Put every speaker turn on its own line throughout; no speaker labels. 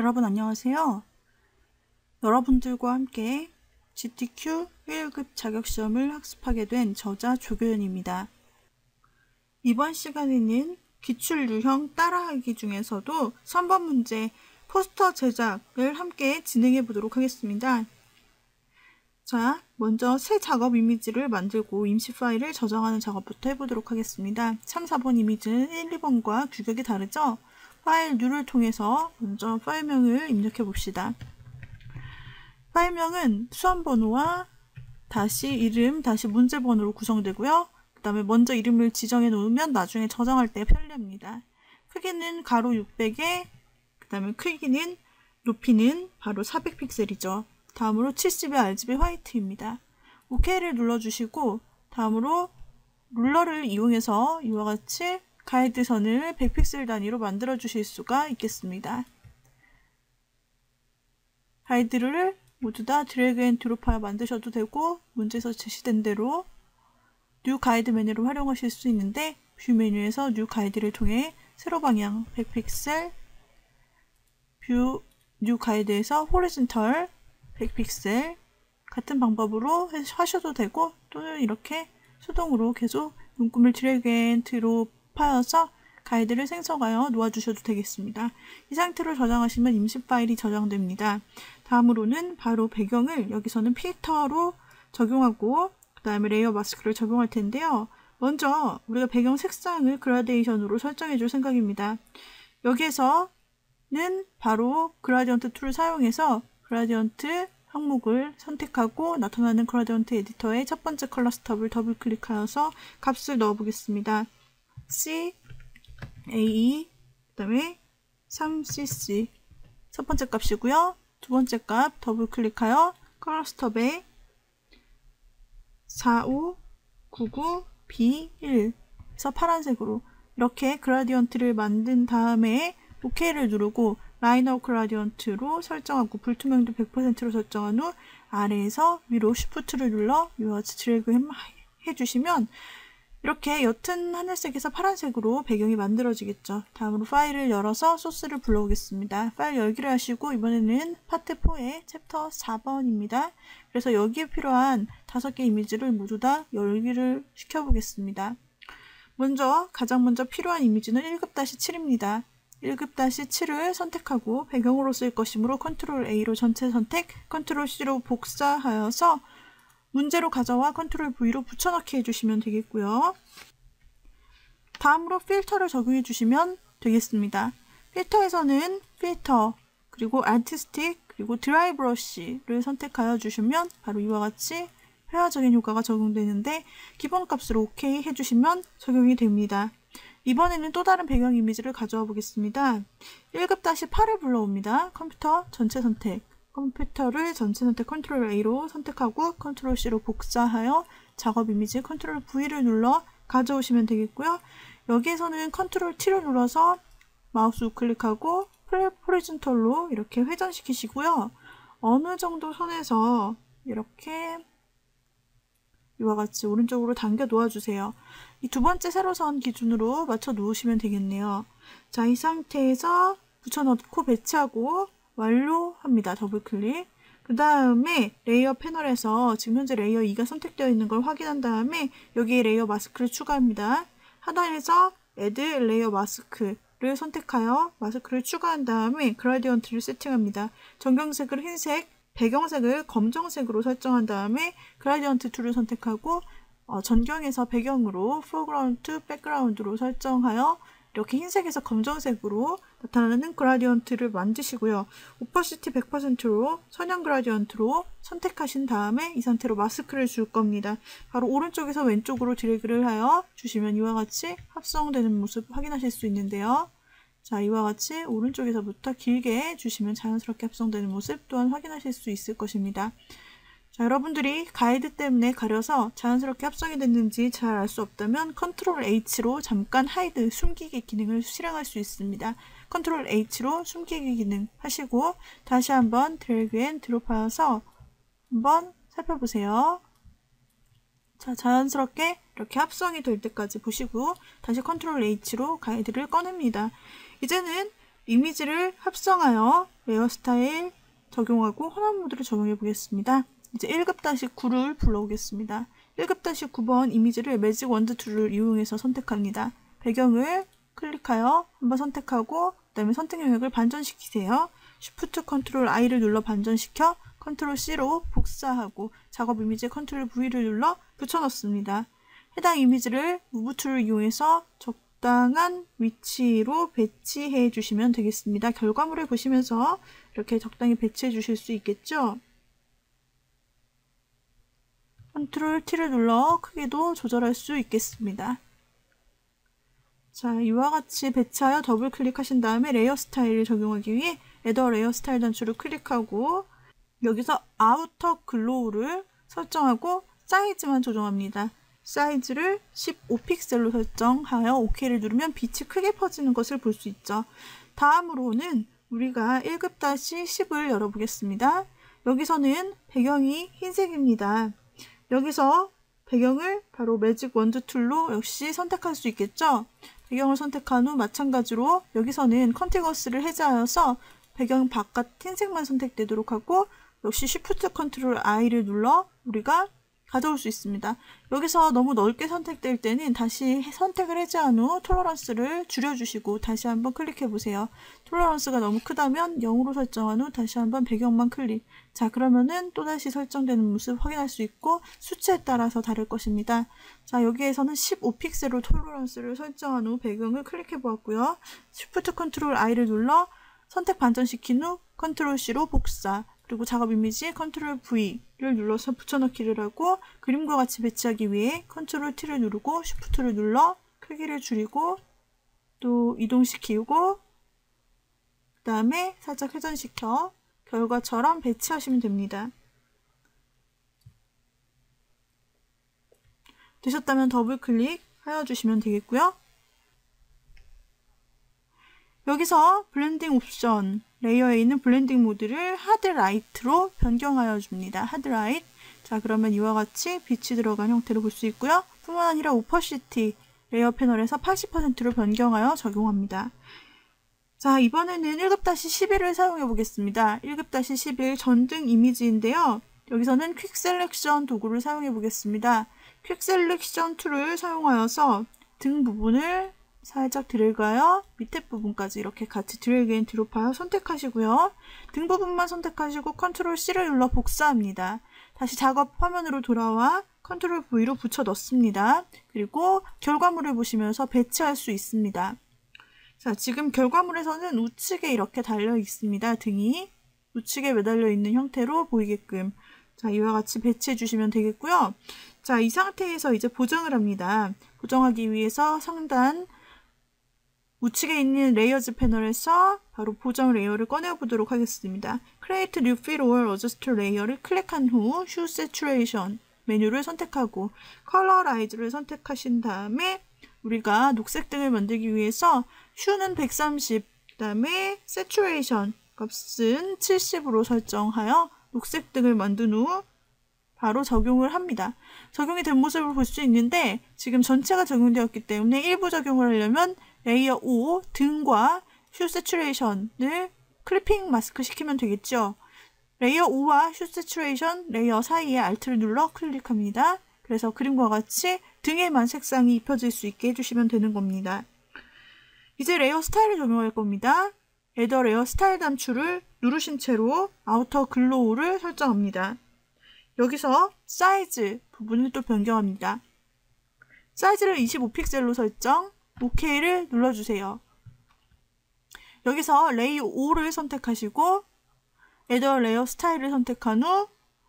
여러분 안녕하세요. 여러분들과 함께 GTQ 1급 자격시험을 학습하게 된 저자 조교연입니다. 이번 시간에는 기출 유형 따라하기 중에서도 3번 문제 포스터 제작을 함께 진행해 보도록 하겠습니다. 자, 먼저 새 작업 이미지를 만들고 임시 파일을 저장하는 작업부터 해보도록 하겠습니다. 3, 4번 이미지는 1, 2번과 규격이 다르죠? 파일 뉴를 통해서 먼저 파일명을 입력해 봅시다. 파일명은 수험번호와 다시 이름, 다시 문제번호로 구성되고요. 그 다음에 먼저 이름을 지정해 놓으면 나중에 저장할 때 편리합니다. 크기는 가로 600에 그 다음에 크기는 높이는 바로 400픽셀이죠. 다음으로 70의 RGB 화이트입니다. OK를 눌러주시고 다음으로 ruler를 이용해서 이와 같이 가이드 선을 100픽셀 단위로 만들어 주실 수가 있겠습니다. 가이드를 모두 다 drag and drop하여 만드셔도 되고 문제에서 제시된 대로 new guide 메뉴를 활용하실 수 있는데 view 메뉴에서 new guide를 통해 세로 방향 100픽셀 view new guide에서 horizontal 100픽셀 같은 방법으로 하셔도 되고 또는 이렇게 수동으로 계속 눈금을 drag and drop 하여서 가이드를 생성하여 놓아주셔도 되겠습니다. 이 상태로 저장하시면 임시 파일이 저장됩니다. 다음으로는 바로 배경을 여기서는 필터로 적용하고 그 다음에 layer mask를 적용할 텐데요. 먼저 우리가 배경 색상을 그라데이션으로 설정해 줄 생각입니다. 여기에서는 바로 gradient tool을 사용해서 gradient 항목을 선택하고 나타나는 gradient editor의 첫 번째 color stop을 double click하여서 값을 넣어 보겠습니다. C, A, 그 다음에 3cc 첫 번째 값이고요. 두 번째 값 double click하여 color stop에 4599 B1에서 파란색으로 이렇게 gradient를 만든 다음에 OK를 누르고 linear gradient로 설정하고 불투명도 100%로 설정한 후 아래에서 위로 Shift를 눌러 같이 드래그 해주시면 이렇게 옅은 하늘색에서 파란색으로 배경이 만들어지겠죠. 다음으로 파일을 열어서 소스를 불러오겠습니다. 파일 열기를 하시고 이번에는 파트 4의 챕터 4번입니다. 그래서 여기에 필요한 5개 이미지를 모두 다 열기를 시켜보겠습니다. 먼저 가장 먼저 필요한 이미지는 1급-7입니다. 1급-7을 선택하고 배경으로 쓸 것이므로 control A로 전체 선택, control C로 복사하여서 문제로 가져와 control V로 붙여넣기 해주시면 되겠고요. 다음으로 필터를 적용해 주시면 되겠습니다. 필터에서는 필터, 그리고 artistic, 그리고 dry brush를 선택하여 주시면 바로 이와 같이 회화적인 효과가 적용되는데 기본값으로 OK 해주시면 적용이 됩니다. 이번에는 또 다른 배경 이미지를 가져와 보겠습니다. 1급-8을 불러옵니다. 컴퓨터 전체 선택. 컴퓨터를 전체 선택 컨트롤 A로 선택하고 컨트롤 C로 복사하여 작업 이미지 컨트롤 V를 눌러 가져오시면 되겠고요. 여기에서는 컨트롤 T를 눌러서 마우스 우클릭하고 Flip Horizontal로 이렇게 회전시키시고요. 어느 정도 선에서 이렇게 이와 같이 오른쪽으로 당겨 놓아주세요. 이 두 번째 세로선 기준으로 맞춰 놓으시면 되겠네요. 자, 이 상태에서 붙여넣고 배치하고 완료합니다. 더블 클릭. 그 다음에 layer 패널에서 지금 현재 layer 2가 선택되어 있는 걸 확인한 다음에 여기에 layer 마스크를 추가합니다. 하단에서 Add Layer Mask를 선택하여 마스크를 추가한 다음에 gradient를 세팅합니다. 전경색을 흰색, 배경색을 검정색으로 설정한 다음에 gradient tool을 선택하고 어, 전경에서 배경으로 foreground, background로 설정하여 이렇게 흰색에서 검정색으로 나타나는 gradient를 만드시고요. opacity 100%로 선형 gradient로 선택하신 다음에 이 상태로 마스크를 줄 겁니다. 바로 오른쪽에서 왼쪽으로 드래그를 하여 주시면 이와 같이 합성되는 모습 확인하실 수 있는데요. 자, 이와 같이 오른쪽에서부터 길게 주시면 자연스럽게 합성되는 모습 또한 확인하실 수 있을 것입니다. 자, 여러분들이 가이드 때문에 가려서 자연스럽게 합성이 됐는지 잘 알 수 없다면 컨트롤 H로 잠깐 hide 숨기기 기능을 실행할 수 있습니다. 컨트롤 H로 숨기기 기능 하시고 다시 한번 drag and drop하여서 한번 살펴보세요. 자, 자연스럽게 이렇게 합성이 될 때까지 보시고 다시 컨트롤 H로 가이드를 꺼냅니다. 이제는 이미지를 합성하여 layer 스타일 적용하고 혼합 모드를 적용해 보겠습니다. 이제 1급-9를 불러오겠습니다. 1급-9번 이미지를 Magic Wand Tool을 이용해서 선택합니다. 배경을 클릭하여 한번 선택하고 그 다음에 선택 영역을 반전시키세요. Shift 컨트롤 I를 눌러 반전시켜 컨트롤 C로 복사하고 작업 이미지에 컨트롤 V를 눌러 붙여넣습니다. 해당 이미지를 Move Tool을 이용해서 적당한 위치로 배치해 주시면 되겠습니다. 결과물을 보시면서 이렇게 적당히 배치해 주실 수 있겠죠? 컨트롤 T를 눌러 크기도 조절할 수 있겠습니다. 자, 이와 같이 배치하여 더블 클릭하신 다음에 layer 스타일을 적용하기 위해 Add Layer Style 단추를 클릭하고 여기서 Outer Glow를 설정하고 사이즈만 조정합니다. 사이즈를 15픽셀로 설정하여 OK를 누르면 빛이 크게 퍼지는 것을 볼 수 있죠. 다음으로는 우리가 1급-10을 열어보겠습니다. 여기서는 배경이 흰색입니다. 여기서 배경을 바로 Magic Wand Tool로 역시 선택할 수 있겠죠. 배경을 선택한 후 마찬가지로 여기서는 Contiguous를 해제하여서 배경 바깥 흰색만 선택되도록 하고 역시 Shift 컨트롤 I를 눌러 우리가 가져올 수 있습니다. 여기서 너무 넓게 선택될 때는 다시 선택을 해제한 후 Tolerance를 줄여주시고 다시 한번 클릭해 보세요. Tolerance가 너무 크다면 0으로 설정한 후 다시 한번 배경만 클릭. 자 그러면은 또다시 설정되는 모습 확인할 수 있고 수치에 따라서 다를 것입니다. 자 여기에서는 15픽셀로 Tolerance를 설정한 후 배경을 클릭해 보았고요. Shift 컨트롤 I를 눌러 선택 반전시킨 후 컨트롤 C로 복사. 그리고 작업 이미지 컨트롤 V를 눌러서 붙여넣기를 하고 그림과 같이 배치하기 위해 컨트롤 T를 누르고 Shift를 눌러 크기를 줄이고 또 이동시키고 그 다음에 살짝 회전시켜 결과처럼 배치하시면 됩니다. 되셨다면 더블 클릭하여 주시면 되겠고요. 여기서 blending 옵션 layer에 있는 blending mode를 Hard Light로 변경하여 줍니다. Hard Light. 자, 그러면 이와 같이 빛이 들어간 형태로 볼수 있고요. 뿐만 아니라 opacity layer 패널에서 80%로 변경하여 적용합니다. 자, 이번에는 1급-11을 사용해 보겠습니다. 1급-11 전등 이미지인데요. 여기서는 Quick Selection 도구를 사용해 보겠습니다. Quick Selection Tool을 사용하여서 등 부분을 살짝 드래그하여 밑에 부분까지 이렇게 같이 drag and drop하여 선택하시고요. 등 부분만 선택하시고 컨트롤 C를 눌러 복사합니다. 다시 작업 화면으로 돌아와 컨트롤 V로 붙여 넣습니다. 그리고 결과물을 보시면서 배치할 수 있습니다. 자, 지금 결과물에서는 우측에 이렇게 달려 있습니다. 등이 우측에 매달려 있는 형태로 보이게끔 자, 이와 같이 배치해 주시면 되겠고요. 자, 이 상태에서 이제 보정을 합니다. 보정하기 위해서 상단 우측에 있는 Layers 패널에서 바로 보정 layer를 꺼내 보도록 하겠습니다. Create New Fill or Adjust Layer를 클릭한 후 Hue Saturation 메뉴를 선택하고 Colorize를 선택하신 다음에 우리가 녹색 등을 만들기 위해서 Hue는 130, 그 다음에 Saturation 값은 70으로 설정하여 녹색 등을 만든 후 바로 적용을 합니다. 적용이 된 모습을 볼 수 있는데 지금 전체가 적용되었기 때문에 일부 적용을 하려면 layer 5 등과 Hue Saturation을 clipping mask 시키면 되겠죠. layer 5와 Hue Saturation layer 사이에 Alt를 눌러 클릭합니다. 그래서 그림과 같이 등에만 색상이 입혀질 수 있게 해주시면 되는 겁니다. 이제 layer style을 적용할 겁니다. Add a layer style 단추를 누르신 채로 Outer Glow를 설정합니다. 여기서 사이즈 부분을 또 변경합니다. 사이즈를 25픽셀로 설정, OK를 눌러주세요. 여기서 layer 5를 선택하시고 Add a layer style을 선택한 후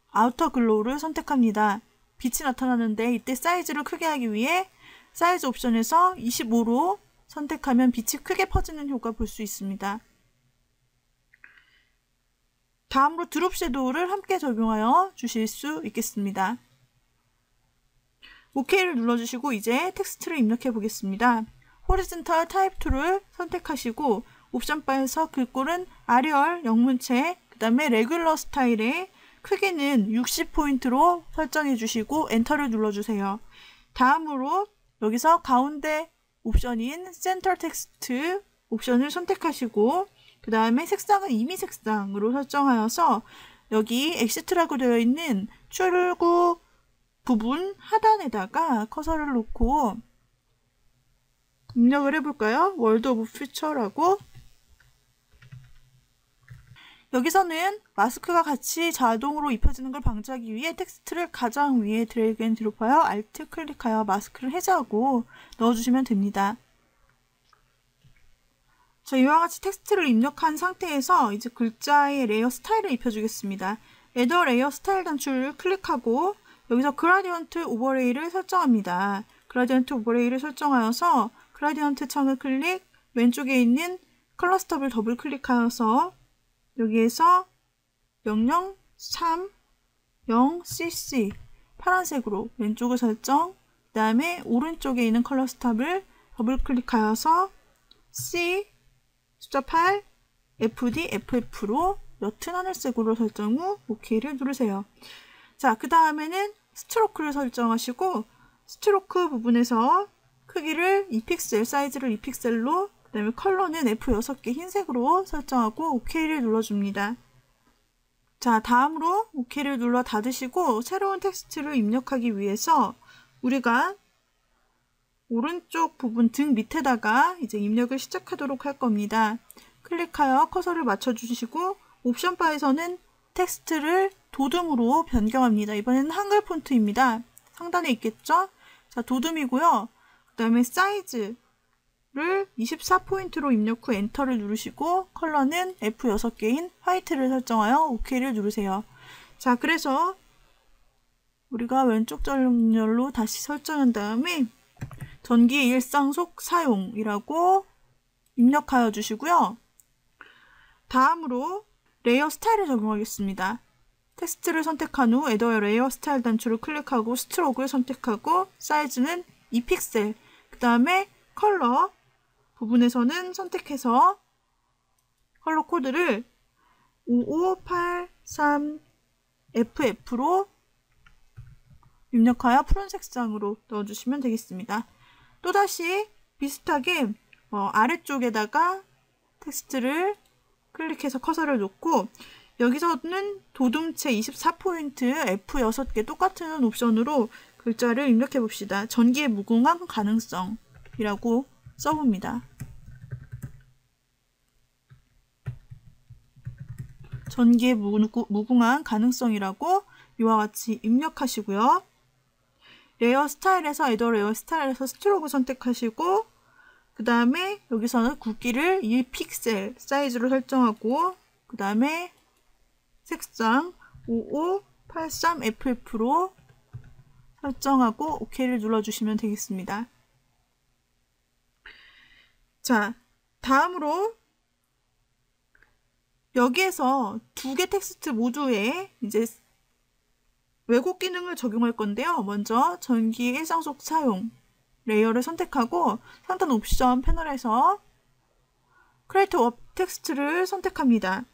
Outer Glow를 선택합니다. 빛이 나타나는데 이때 사이즈를 크게 하기 위해 사이즈 옵션에서 25로 선택하면 빛이 크게 퍼지는 효과 볼 수 있습니다. 다음으로 Drop Shadow를 함께 적용하여 주실 수 있겠습니다. OK를 눌러주시고 이제 텍스트를 입력해 보겠습니다. Horizontal Type Tool을 선택하시고 옵션 바에서 글꼴은 Arial 영문체 그 다음에 Regular 스타일의 크기는 60포인트로 설정해 주시고 Enter를 눌러주세요. 다음으로 여기서 가운데 옵션인 Center Text 옵션을 선택하시고 그 다음에 색상은 이미 색상으로 설정하여서 여기 Exit라고 되어 있는 출구 부분 하단에다가 커서를 놓고 입력을 해볼까요? World of Future라고 여기서는 마스크가 같이 자동으로 입혀지는 걸 방지하기 위해 텍스트를 가장 위에 drag and drop하여 Alt 클릭하여 마스크를 해제하고 넣어주시면 됩니다. 자, 이와 같이 텍스트를 입력한 상태에서 이제 글자의 layer style을 입혀주겠습니다. Add a layer style 단추를 클릭하고 여기서 Gradient Overlay를 설정합니다. Gradient Overlay를 설정하여서 gradient 창을 클릭, 왼쪽에 있는 stop을 더블 클릭하여서 여기에서 명령 3 0cc 파란색으로 왼쪽을 설정 그 다음에 오른쪽에 있는 stop을 더블 클릭하여서 C 숫자 8 FD FF로 옅은 하늘색으로 설정 후 OK를 누르세요. 자, 그 다음에는 Stroke를 설정하시고 Stroke 부분에서 크기를 2픽셀, 사이즈를 2픽셀로 그 다음에 컬러는 F6개 흰색으로 설정하고 OK를 눌러줍니다. 자, 다음으로 OK를 눌러 닫으시고 새로운 텍스트를 입력하기 위해서 우리가 오른쪽 부분 등 밑에다가 이제 입력을 시작하도록 할 겁니다. 클릭하여 커서를 맞춰주시고 옵션 바에서는 텍스트를 돋움으로 변경합니다. 이번에는 한글 폰트입니다. 상단에 있겠죠? 자, 돋움이고요. 그 다음에 사이즈 를 24포인트로 입력 후 Enter를 누르시고 컬러는 F6개인 white를 설정하여 OK를 누르세요. 자, 그래서 우리가 왼쪽 정렬로 다시 설정한 다음에 전기 일상 속 사용이라고 입력하여 주시고요. 다음으로 layer style을 적용하겠습니다. 텍스트를 선택한 후 Add a layer style 단추를 클릭하고 Stroke를 선택하고 사이즈는 2픽셀 그 다음에 컬러 부분에서는 선택해서 컬러 코드를 5583FF로 입력하여 푸른 색상으로 넣어주시면 되겠습니다. 또다시 비슷하게 어, 아래쪽에다가 텍스트를 클릭해서 커서를 놓고 여기서는 돋움체 24포인트 F6개 똑같은 옵션으로 글자를 입력해 봅시다. 전기의 무궁한 가능성이라고 써봅니다. 전기의 무궁한 가능성이라고 이와 같이 입력하시고요. layer style에서 Add a layer style에서 Stroke 선택하시고 그 다음에 여기서는 굵기를 1픽셀 사이즈로 설정하고 그 다음에 색상 5583FF로 설정하고 OK를 눌러주시면 되겠습니다. 자, 다음으로 여기에서 두 개 텍스트 모두에 이제 왜곡 기능을 적용할 건데요. 먼저 전기 일상 속 사용 layer를 선택하고 상단 옵션 패널에서 Create Warped Text를 선택합니다.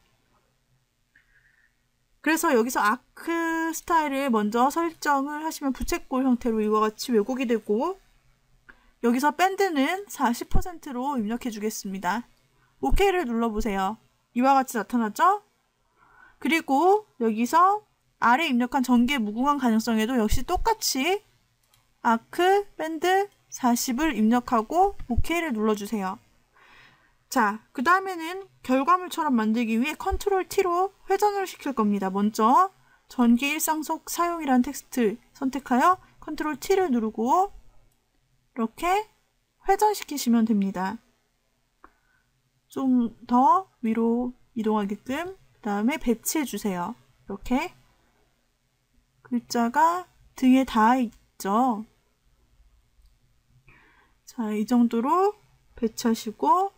그래서 여기서 아크 스타일을 먼저 설정을 하시면 부채꼴 형태로 이와 같이 왜곡이 되고 여기서 밴드는 40%로 입력해 주겠습니다. OK를 눌러보세요. 이와 같이 나타나죠? 그리고 여기서 아래 입력한 전개 무궁한 가능성에도 역시 똑같이 아크 밴드 40을 입력하고 OK를 눌러주세요. 자, 그 다음에는 결과물처럼 만들기 위해 Ctrl T로 회전을 시킬 겁니다. 먼저 전기 일상 속 사용이란 텍스트 선택하여 Ctrl T를 누르고 이렇게 회전시키시면 됩니다. 좀 더 위로 이동하게끔 그 다음에 배치해 주세요. 이렇게 글자가 등에 닿아 있죠. 자, 이 정도로 배치하시고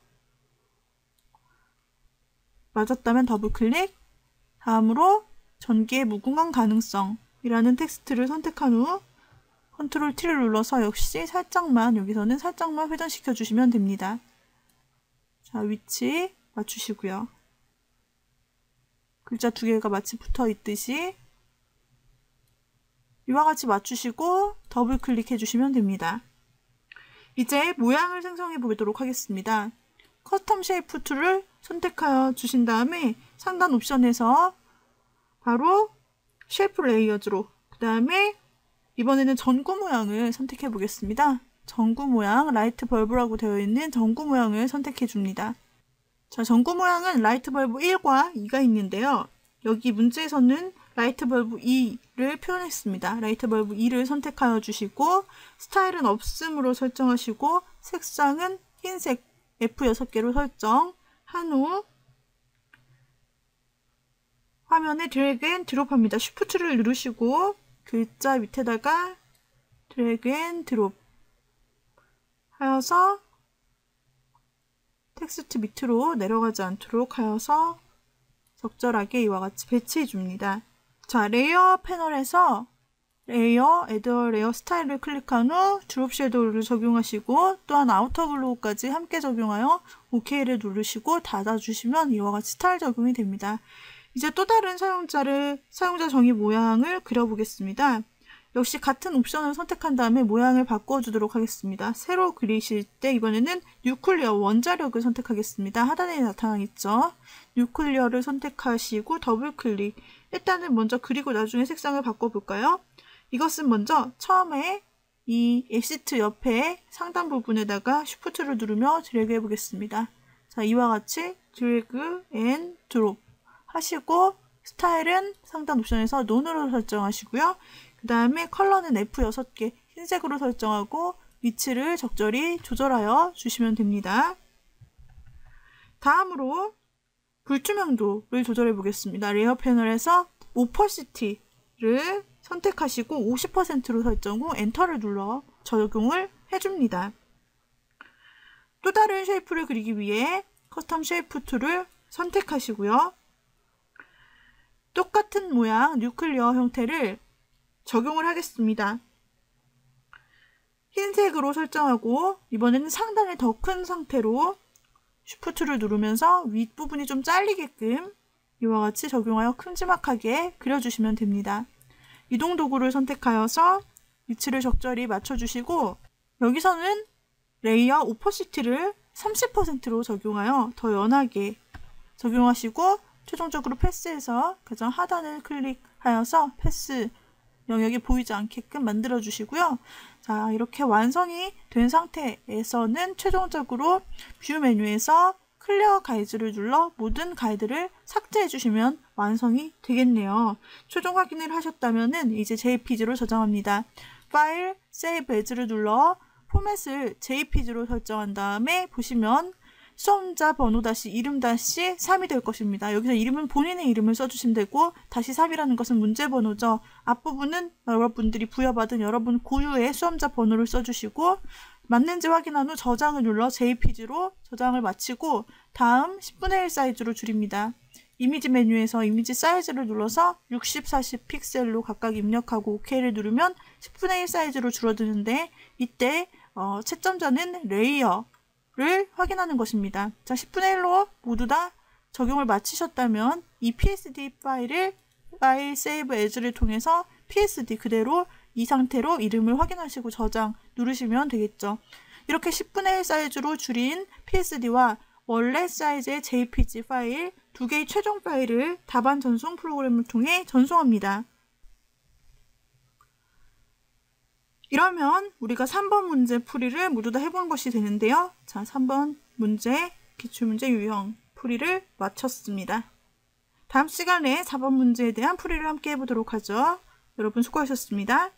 맞았다면 더블 클릭 다음으로 전기의 무궁한 가능성이라는 텍스트를 선택한 후 Control T를 눌러서 역시 살짝만 여기서는 살짝만 회전시켜 주시면 됩니다. 자 위치 맞추시고요. 글자 두 개가 마치 붙어 있듯이 이와 같이 맞추시고 더블 클릭해 주시면 됩니다. 이제 모양을 생성해 보도록 하겠습니다. Custom Shape Tool을 선택하여 주신 다음에 상단 옵션에서 바로 Shape Layers로 그 다음에 이번에는 전구 모양을 선택해 보겠습니다. 전구 모양 Light Bulb라고 되어 있는 전구 모양을 선택해 줍니다. 자, 전구 모양은 Light Bulb 1과 2가 있는데요. 여기 문제에서는 Light Bulb 2를 표현했습니다. Light Bulb 2를 선택하여 주시고 스타일은 없음으로 설정하시고 색상은 흰색 F6개로 설정 한 후 화면에 drag and drop합니다. Shift를 누르시고 글자 밑에다가 drag and drop 하여서 텍스트 밑으로 내려가지 않도록 하여서 적절하게 이와 같이 배치해 줍니다. 자, Layer 패널에서 Layer, Add a Layer Style을 클릭한 후 Drop Shadow를 적용하시고 또한 Outer Glow까지 함께 적용하여 OK를 누르시고 닫아주시면 이와 같이 스타일 적용이 됩니다. 이제 또 다른 사용자를, 사용자 정의 모양을 그려보겠습니다. 역시 같은 옵션을 선택한 다음에 모양을 바꿔주도록 하겠습니다. 새로 그리실 때 이번에는 Nuclear 원자력을 선택하겠습니다. 하단에 나타나겠죠. Nuclear를 선택하시고 더블 클릭. 일단은 먼저 그리고 나중에 색상을 바꿔볼까요? 이것은 먼저 처음에 이 Exit 옆에 상단 부분에다가 Shift를 누르며 드래그 해보겠습니다. 자, 이와 같이 drag and drop 하시고 스타일은 상단 옵션에서 None으로 설정하시고요. 그 다음에 컬러는 F6개 흰색으로 설정하고 위치를 적절히 조절하여 주시면 됩니다. 다음으로 불투명도를 조절해 보겠습니다. Layer 패널에서 Opacity를 선택하시고 50%로 설정 후 Enter를 눌러 적용을 해줍니다. 또 다른 Shape를 그리기 위해 Custom Shape Tool을 선택하시고요. 똑같은 모양 Nuclear 형태를 적용을 하겠습니다. 흰색으로 설정하고 이번에는 상단에 더큰 상태로 Shift를 누르면서 윗부분이 좀 잘리게끔 이와 같이 적용하여 큼지막하게 그려주시면 됩니다. 이동 도구를 선택하여서 위치를 적절히 맞춰주시고 여기서는 Layer Opacity를 30%로 적용하여 더 연하게 적용하시고 최종적으로 Path에서 가장 하단을 클릭하여서 Path 영역이 보이지 않게끔 만들어 주시고요. 자, 이렇게 완성이 된 상태에서는 최종적으로 View 메뉴에서 Clear Guides를 눌러 모든 가이드를 삭제해 주시면 완성이 되겠네요. 최종 확인을 하셨다면 이제 JPG로 저장합니다. 파일, Save As를 눌러 포맷을 JPG로 설정한 다음에 보시면 수험자 번호 다시 이름 다시 3이 될 것입니다. 여기서 이름은 본인의 이름을 써주시면 되고 다시 3이라는 것은 문제 번호죠. 앞부분은 여러분들이 부여받은 여러분 고유의 수험자 번호를 써주시고 맞는지 확인한 후 저장을 눌러 JPG로 저장을 마치고 다음 10분의 1 사이즈로 줄입니다. 이미지 메뉴에서 Image Size를 눌러서 60, 40 픽셀로 각각 입력하고 OK를 누르면 10분의 1 사이즈로 줄어드는데 이때 어, 채점자는 Layer 를 확인하는 것입니다. 자, 10분의 1로 모두 다 적용을 마치셨다면 이 PSD 파일을 파일 Save As를 통해서 PSD 그대로 이 상태로 이름을 확인하시고 저장 누르시면 되겠죠. 이렇게 10분의 1 사이즈로 줄인 PSD와 원래 사이즈의 JPG 파일 두 개의 최종 파일을 답안 전송 프로그램을 통해 전송합니다. 이러면 우리가 3번 문제 풀이를 모두 다 해본 것이 되는데요. 자, 3번 문제, 기출문제 유형 풀이를 마쳤습니다. 다음 시간에 4번 문제에 대한 풀이를 함께 해보도록 하죠. 여러분 수고하셨습니다.